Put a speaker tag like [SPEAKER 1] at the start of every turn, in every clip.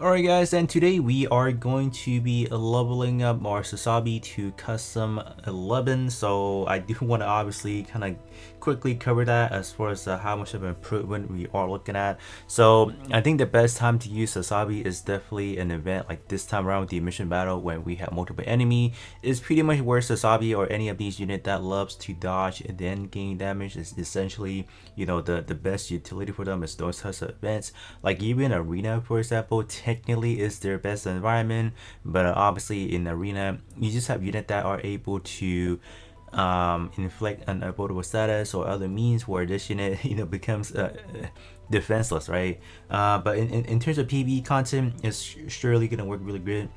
[SPEAKER 1] Alright guys, and today we are going to be leveling up our Sazabi to custom 11, so I do want to obviously kind of quickly cover that as far as uh, how much of an improvement we are looking at. So I think the best time to use Sazabi is definitely an event like this time around with the mission battle when we have multiple enemy. Is pretty much where Sazabi or any of these unit that loves to dodge and then gain damage is essentially, you know, the, the best utility for them is those types of events. Like even Arena, for example, technically is their best environment, but obviously in Arena, you just have unit that are able to um, inflict an avoidable status or other means where this unit you know becomes uh, defenseless, right? Uh, but in, in, in, terms of PvE content, it's surely gonna work really good.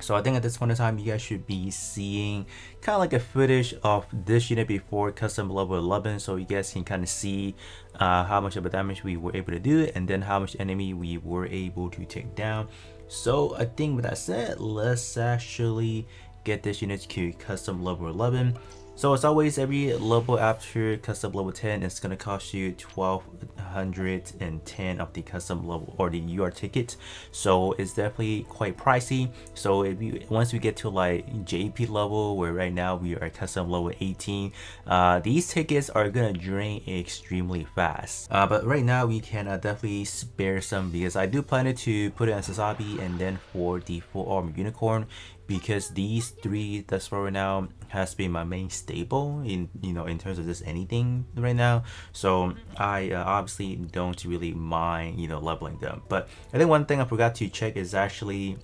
[SPEAKER 1] So I think at this point in time, you guys should be seeing kind of like a footage of this unit before custom level 11, so you guys can kind of see uh, how much of a damage we were able to do, and then how much enemy we were able to take down. So I think with that said, let's actually get this unit to custom level 11 so as always, every level after custom level 10 is going to cost you 1210 of the custom level or the UR ticket. So it's definitely quite pricey. So if you once we get to like JP level where right now we are custom level 18, uh, these tickets are going to drain extremely fast. Uh, but right now we can uh, definitely spare some because I do plan to put it on Sazabi and then for the full arm unicorn because these three that's for right now has been my main staple in you know in terms of just anything right now. So i uh, obviously don't really mind you know leveling them. But i think one thing i forgot to check is actually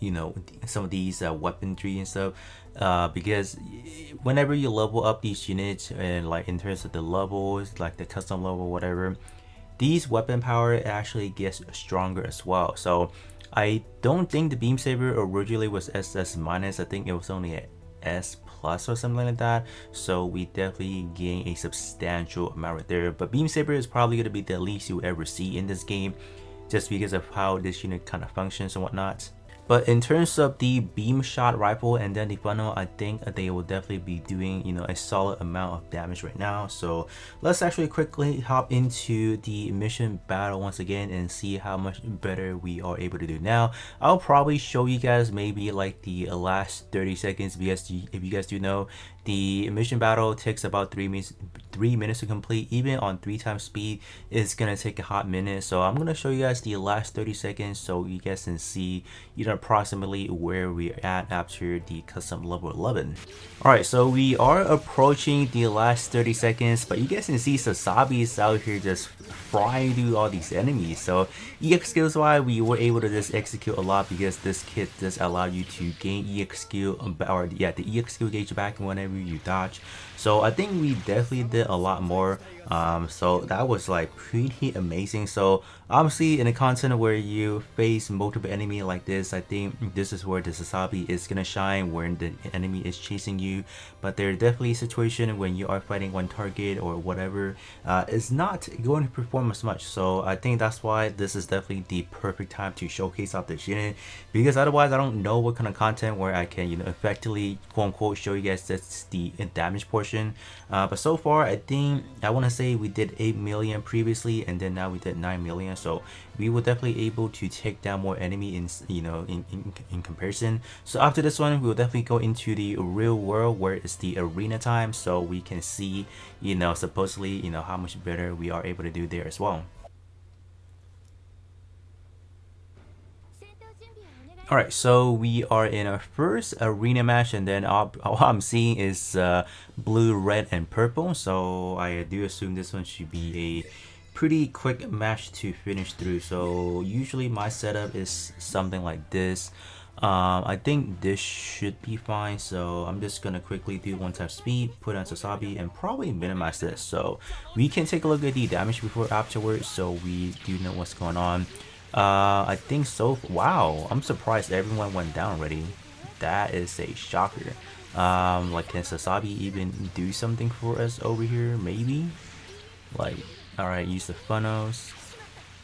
[SPEAKER 1] you know some of these uh, weaponry and stuff. Uh, because whenever you level up these units and like in terms of the levels like the custom level whatever these weapon power actually gets stronger as well. So I don't think the beam saber originally was SS minus. I think it was only S plus or something like that. So we definitely gain a substantial amount right there. But beam saber is probably gonna be the least you ever see in this game, just because of how this unit kind of functions and whatnot. But in terms of the beam shot rifle and then the funnel, I think they will definitely be doing, you know, a solid amount of damage right now. So let's actually quickly hop into the mission battle once again and see how much better we are able to do now. I'll probably show you guys maybe like the last 30 seconds because if you guys do know, the mission battle takes about three minutes, three minutes to complete. Even on three times speed, it's gonna take a hot minute. So I'm gonna show you guys the last 30 seconds so you guys can see, you know, approximately where we're at after the custom level 11. Alright, so we are approaching the last 30 seconds, but you guys can see Sazabi is out here just frying through all these enemies. So EX skills wise, we were able to just execute a lot because this kit does allow you to gain EX skill, or yeah, the EX skill gauge back whenever you dodge. So I think we definitely did a lot more. Um, so that was like pretty amazing. So obviously in a content where you face multiple enemy like this, I think this is where the Sazabi is gonna shine when the enemy is chasing you. But there are definitely situations when you are fighting one target or whatever, uh, is not going to perform as much. So I think that's why this is definitely the perfect time to showcase out this unit because otherwise I don't know what kind of content where I can you know effectively quote unquote show you guys that's the damage portion. Uh, but so far I think I want to say we did 8 million previously and then now we did 9 million. So we were definitely able to take down more enemy in you know in, in, in comparison. So after this one we will definitely go into the real world where it's the arena time so we can see you know supposedly you know how much better we are able to do there as well Alright, so we are in our first arena match and then all, all I'm seeing is uh, blue, red, and purple. So I do assume this one should be a pretty quick match to finish through. So usually my setup is something like this. Um, I think this should be fine. So I'm just to quickly do one time speed, put on Sazabi, and probably minimize this. So we can take a look at the damage before afterwards so we do know what's going on. Uh, I think so. Wow, I'm surprised everyone went down already. That is a shocker. Um, like can Sazabi even do something for us over here? Maybe. Like, all right, use the funnels.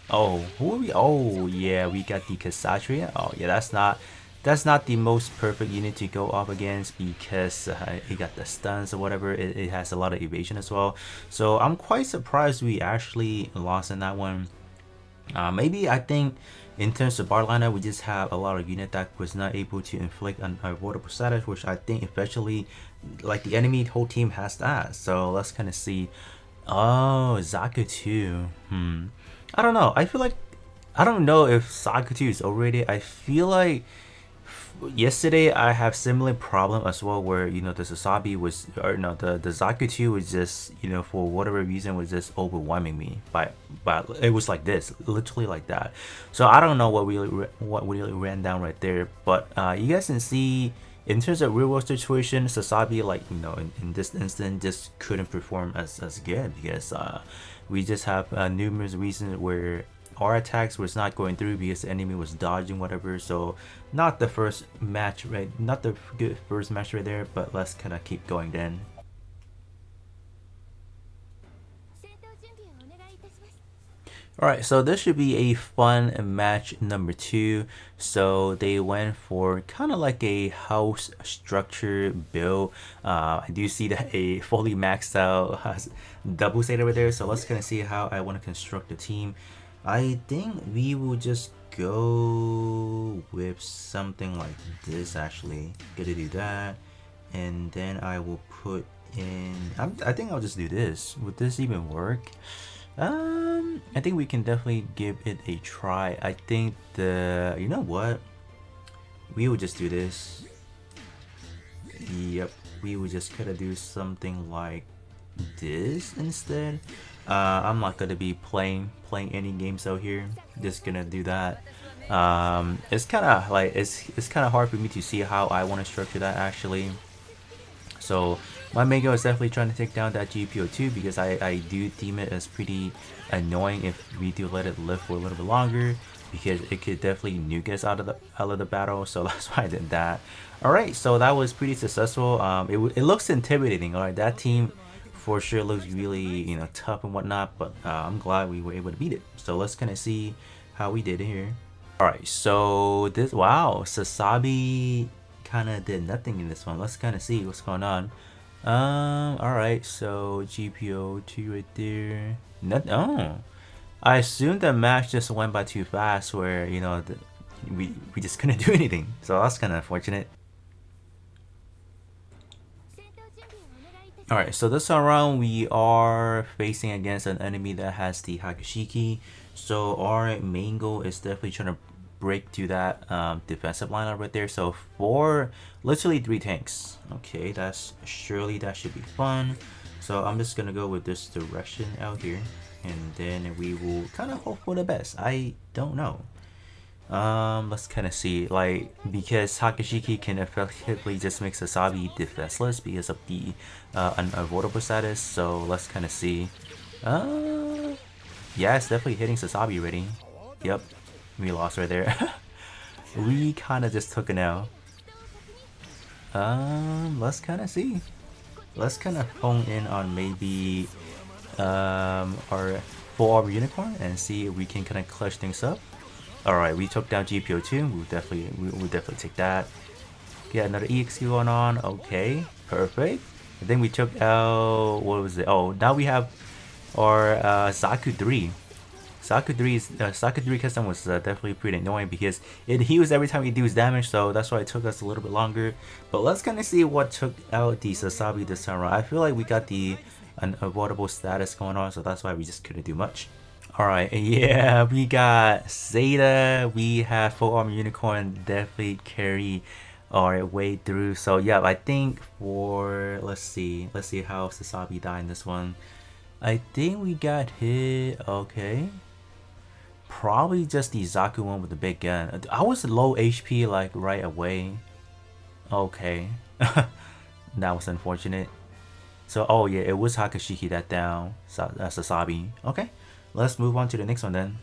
[SPEAKER 1] Oh, who are we? Oh, yeah, we got the Kshatriya. Oh, yeah, that's not that's not the most perfect unit to go up against because uh, it got the stuns or whatever. It, it has a lot of evasion as well. So I'm quite surprised we actually lost in that one. Uh, maybe I think in terms of bar lineup, we just have a lot of unit that was not able to inflict an avoidable status, which I think eventually, like the enemy whole team has that. So let's kind of see. Oh, Zaku 2. Hmm. I don't know. I feel like I don't know if Zaku 2 is overrated. I feel like yesterday I have similar problem as well where you know the Sazabi was or no the the Zaku 2 was just you know for whatever reason was just overwhelming me by but it was like this literally like that. So I don't know what really what really ran down right there but uh, you guys can see in terms of real world situation Sazabi like you know in, in this instant just couldn't perform as, as good because uh, we just have uh, numerous reasons where our attacks was not going through because the enemy was dodging whatever so not the first match right not the good first match right there but let's kind of keep going then Alright, so this should be a fun match number two. So they went for kind of like a house structure build. Uh, I do see that a fully maxed out double Zeta over there. So let's kind of see how I want to construct the team. I think we will just go with something like this actually. Gonna do that. And then I will put in, I'm, I think I'll just do this. Would this even work? Um, I think we can definitely give it a try. I think the, you know what? We will just do this. Yep, we will just kind of do something like this instead. Uh, I'm not gonna be playing playing any games out here. Just gonna do that. Um, it's kind of like it's it's kind of hard for me to see how I want to structure that actually. So my main goal is definitely trying to take down that GP02 because I, I do deem it as pretty annoying if we do let it live for a little bit longer because it could definitely nuke us out of the out of the battle. So that's why I did that. All right, so that was pretty successful. Um, it, it looks intimidating. All right, that team for sure looks really you know tough and whatnot but uh, I'm glad we were able to beat it. So let's kind of see how we did here. All right so this wow Sazabi kind of did nothing in this one. Let's kind of see what's going on. Um all right so GPO 2 right there. Not, oh. I assumed the match just went by too fast where you know the, we, we just couldn't do anything. So that's kind of unfortunate Alright, so this round we are facing against an enemy that has the Hakushiki. So our main goal is definitely trying to break to that um, defensive lineup right there. So four, literally three tanks. Okay, that's surely that should be fun. So I'm just gonna go with this direction out here. And then we will kind of hope for the best. I don't know. Um, let's kind of see, like, because Hakashiki can effectively just make Sazabi defenseless because of the uh, unavoidable status, so let's kind of see. Uh, yeah, it's definitely hitting Sazabi already. Yep, we lost right there. we kind of just took it now. Um, let's kind of see. Let's kind of hone in on maybe um, our full orb unicorn and see if we can kind of clutch things up. Alright, we took down GP02. We'll definitely we'll definitely take that. Get another EX going on. Okay, perfect. And then we took out what was it? Oh, now we have our uh, Zaku 3. Zaku 3 is uh, Zaku 3 custom was uh, definitely pretty annoying because it heals every time he deals damage, so that's why it took us a little bit longer. But let's kind of see what took out the Sazabi this time around. I feel like we got the unavoidable status going on, so that's why we just couldn't do much. Alright, yeah, we got Zeta, we have Full Armor Unicorn, definitely carry our way through. So yeah, I think for, let's see, let's see how Sazabi died in this one. I think we got hit, okay. Probably just the Zaku one with the big gun. I was low HP like right away. Okay. that was unfortunate. So, oh yeah, it was Hakashiki that down, uh, Sazabi. Okay. Let's move on to the next one then.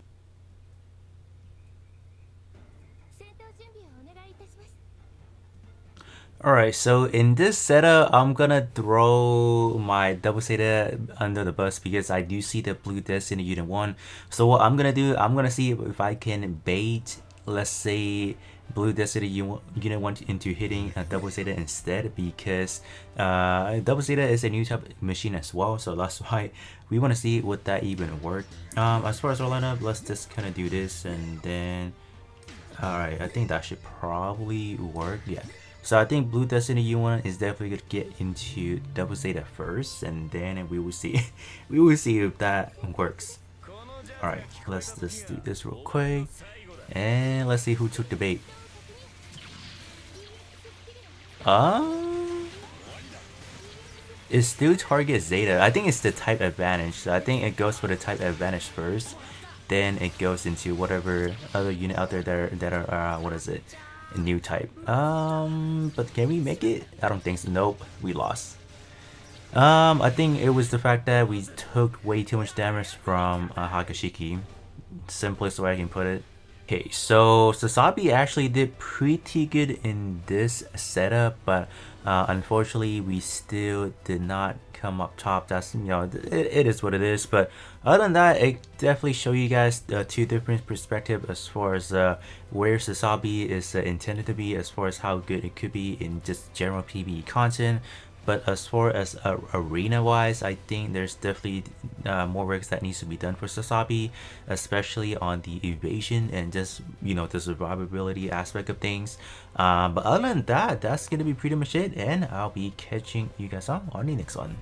[SPEAKER 1] Alright, so in this setup, I'm gonna throw my double Zeta under the bus because I do see the Blue disc Destiny Unit 1. So what I'm gonna do, I'm gonna see if I can bait, let's say, Blue Destiny Unit 1 you want into hitting a Double Zeta instead because uh, Double Zeta is a new type machine as well so that's why we want to see would that even work. Um, as far as our lineup, let's just kind of do this and then Alright, I think that should probably work. Yeah. So I think Blue Destiny U1 is definitely gonna get into Double Zeta first, and then we will see. we will see if that works. Alright, let's just do this real quick. And let's see who took the bait. Um, it still targets Zeta. I think it's the type advantage. So I think it goes for the type advantage first. Then it goes into whatever other unit out there that are, that are uh, what is it? A new type. Um, but can we make it? I don't think so. Nope, we lost. Um, I think it was the fact that we took way too much damage from uh, Hakashiki. Simplest way I can put it. Okay, so Sazabi actually did pretty good in this setup, but uh, unfortunately we still did not come up top. That's, you know, it, it is what it is. But other than that, it definitely show you guys uh, two different perspectives as far as uh, where Sazabi is uh, intended to be, as far as how good it could be in just general PvE content. But as far as uh, arena wise, I think there's definitely uh, more work that needs to be done for Sazabi, especially on the evasion and just, you know, the survivability aspect of things. Um, but other than that, that's going to be pretty much it. And I'll be catching you guys on on the next one.